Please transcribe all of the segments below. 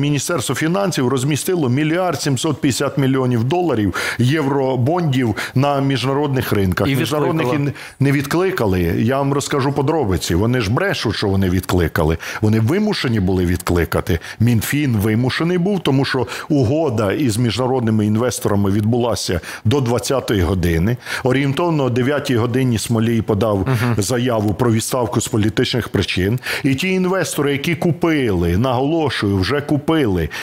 Міністерство фінансів розмістило мільярд 750 мільйонів доларів євробондів на міжнародних ринках. І Міжнародних відкликало. і не відкликали. Я вам розкажу подробиці. Вони ж брешуть, що вони відкликали. Вони вимушені були відкликати. Мінфін вимушений був, тому що угода із міжнародними інвесторами відбулася до 20-ї години. Орієнтовно о 9-й годині Смолій подав заяву про відставку з політичних причин. І ті інвестори, які купили, наголошую, вже купили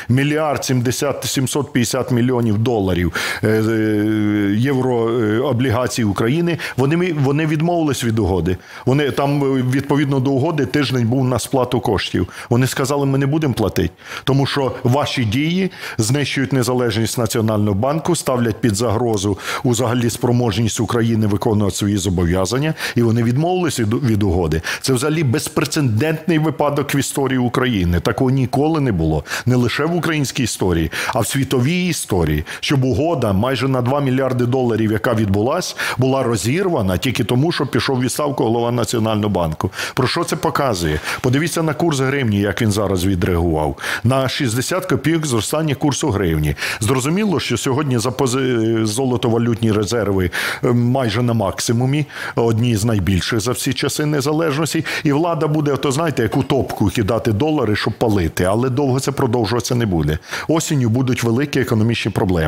мільярд 70 750 мільйонів доларів е, е, єврооблігацій України, вони, вони відмовились від угоди. Вони там е, відповідно до угоди тиждень був на сплату коштів. Вони сказали, ми не будемо платити, тому що ваші дії знищують незалежність національного банку, ставлять під загрозу взагалі спроможність України виконувати свої зобов'язання, і вони відмовились від, від угоди. Це взагалі безпрецедентний випадок в історії України. Такого ніколи не було. Не лише в українській історії, а в світовій історії, щоб угода майже на 2 мільярди доларів, яка відбулась, була розірвана тільки тому, що пішов відставку голова Національного банку. Про що це показує? Подивіться на курс гривні, як він зараз відреагував. На 60 копійок зростання курсу гривні. Зрозуміло, що сьогодні золотовалютні резерви е, майже на максимумі, одні з найбільших за всі часи незалежності. І влада буде, то знаєте, як у топку кидати долари, щоб палити, але довго це продовжуватися не буде. Осінню будуть великі економічні проблеми.